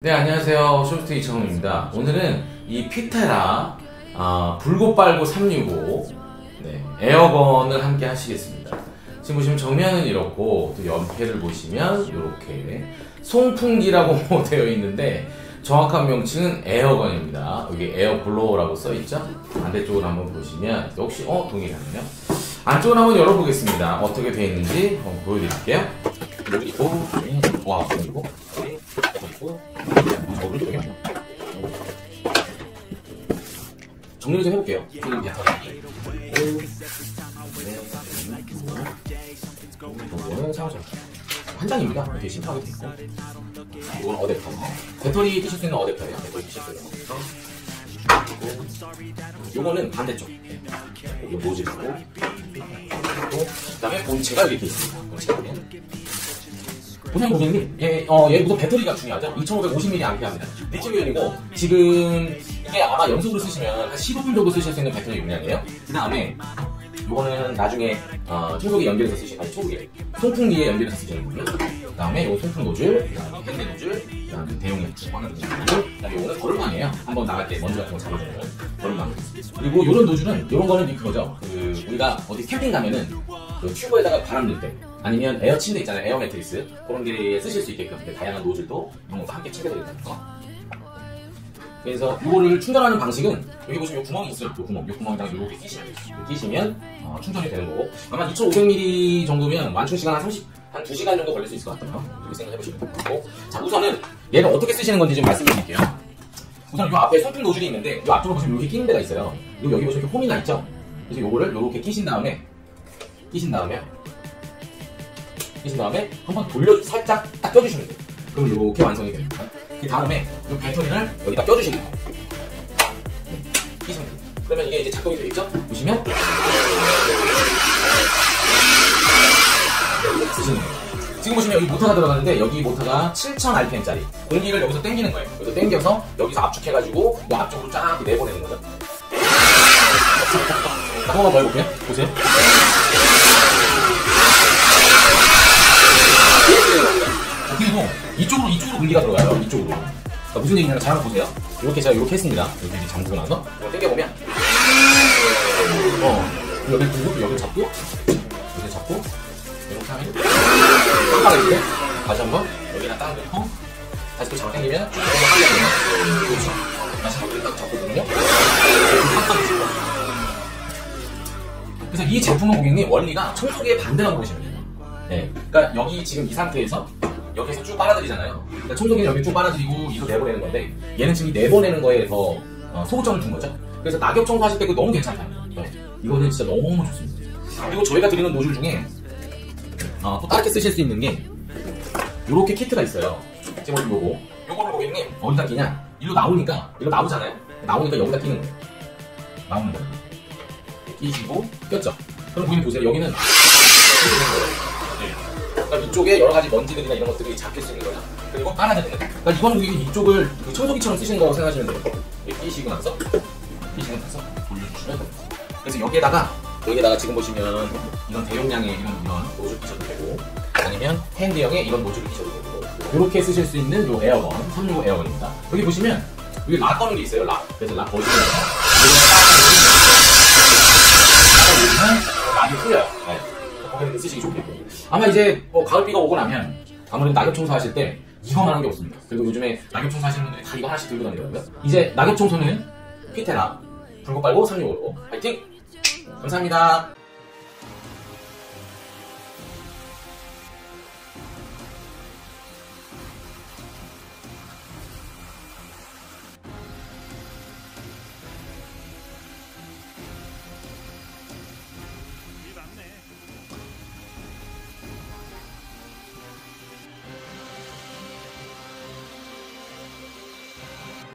네, 안녕하세요. 쇼호스트 이창훈입니다. 오늘은 이 피테라 아, 불고 빨고 365 네, air gun을 함께 하시겠습니다. 지금 보시면 정면은 이렇고 또 옆에를 보시면 이렇게 송풍기라고 되어 있는데 정확한 명칭은 air gun입니다. 여기 air blower라고 써 있죠? 반대쪽을 한번 보시면 역시 어 동일하네요. 안쪽을 한번 열어보겠습니다. 어떻게 되어 있는지 한번 보여드릴게요. 여기 있고, 와, 그리고 정리를 좀 해볼게요. 이거는 사무실 한 장입니다. 이렇게 심플하게 돼 있고 이건 어댑터 배터리 끼실 수 있는 어댑터예요. 배터리 끼실 수 있는 어댑터 요거는 반대쪽 이 모질이고 그 다음에 본체가 이렇게 있습니다. 본체는 보상 고객님, 예, 어, 얘 우선 배터리가 중요하죠? 2550mAh입니다. 리튬이온이고, 지금, 이게 아마 연속으로 쓰시면 한 15분 정도 쓰실 수 있는 배터리 용량이에요. 그 다음에, 요거는 나중에, 어, 청소기 연결해서 쓰시, 아니, 청소기, 송풍기에 연결해서 쓰시는 거고요. 그 다음에 요 송풍 노즐, 그 다음에 핸드 노즐, 그 다음에 대용량, 하나 노즐, 그 다음에 요거는 거름망이에요. 한번 나갈 때 먼지 같은 거 잡아주는 거름망. 그리고 요런 노즐은, 요런 거는 그거죠. 그, 우리가 어디 캠핑 가면은, 그 튜브에다가 바람 넣을 때, 아니면 에어 침대 있잖아요. 에어 매트리스. 그런 데 쓰실 수 있게끔 다양한 노즐도 이런 것도 함께 챙겨드리는 거. 그래서 이거를 충전하는 방식은 여기 보시면 이 구멍이 있어요. 이 구멍, 이 구멍에다가 이렇게 끼시면. 끼시면 어, 충전이 되는 거고 아마 2,500ml 정도면 완충 시간 한 30, 한 2시간 정도 걸릴 수 있을 것 같아요. 이렇게 생각해 보시면 되고 자 우선은 얘를 어떻게 쓰시는 건지 좀 말씀드릴게요. 우선 이 앞에 손톱 노즐이 있는데 이 앞쪽으로 보시면 여기 끼는 데가 있어요. 그리고 여기 보시면 이렇게 홈이 나 있죠. 그래서 이거를 이렇게 끼신 다음에 끼신 다음에 끼신 다음에 한번 돌려 살짝 딱 껴주시면 돼요. 그럼 이렇게 완성이 됩니다. 그 다음에 이 배터리를 여기다 껴주시면 돼요. 네, 끼시면 돼요. 그러면 이게 이제 작동이 되겠죠? 보시면 이렇게 쓰시는 거예요. 지금 보시면 여기 모터가 들어가는데 여기 모터가 7000rpm짜리 공기를 여기서 당기는 거예요. 여기서 당겨서 여기서 압축해가지고 이 앞쪽으로 쫙 내보내는 거죠. 한 번만 더 해볼게요. 보세요. 그리고 이쪽으로 이쪽으로 공기가 들어가요. 이쪽으로. 그러니까 무슨 얘기냐면 잘 한번 보세요. 이렇게 제가 이렇게 했습니다. 여기 잠그고 나서 이거 당겨 보면 어 여기 두고 여기 잡고 여기 잡고 이렇게 하면 깜빡 이렇게 다시 한번 여기다 딱 넣고 다시 또 잡아 당기면 쭉 빨리 그렇죠. 다시 한번 딱 잡거든요. 그래서 이 제품은 고객님 원리가 청소기의 반대라고 보시면 돼요. 네. 그러니까 여기 지금 이 상태에서 여기서 쭉 빨아들이잖아요. 그러니까 청소기는 여기 쭉 빨아들이고 이로 내보내는 건데 얘는 지금 이 내보내는 거에 더 어, 소구점을 둔 거죠. 그래서 낙엽 청소하실 때 그거 너무 괜찮아요. 네. 이거는 진짜 너무 좋습니다. 그리고 저희가 드리는 노즐 중에 어, 또 다르게 쓰실 수 있는 게 이렇게 키트가 있어요. 지금 요거 요거를 고객님 어디다 끼냐? 이로 나오니까 이거 나오잖아요. 나오니까 여기다 끼는 거예요. 나오는 거예요. 끼시고 꼈죠. 그럼 고객님 보세요. 여기는. 그러니까 이쪽에 여러 가지 먼지들이나 이런 것들이 잡힐 수 있는 거야. 그리고 빨아들이는 거야. 그러니까 이거는 이쪽을 그 청소기처럼 쓰시는 거라고 생각하시면 돼요. 끼시고 나서 끼시고 나서 돌려주시면 돼요. 그래서 여기에다가 여기에다가 지금 보시면 이런 대용량의 이런 이런 노즐 끼셔도 되고 아니면 핸드형의 이런 노즐을 끼셔도 되고 이렇게 쓰실 수 있는 요 air gun 365 air gun입니다. 여기 보시면 여기 lock 거는 게 있어요. lock. 그래서 lock 거시면 이제 뭐 가을비가 오고 나면 아무래도 낙엽 청소하실 때 이거만 한 게 없습니다. 그리고 요즘에 낙엽 청소하시는 분들이 다 이거 하나씩 들고 다니더라고요. 이제 낙엽 청소는 피테라 불고 빨고 365로 파이팅! 감사합니다.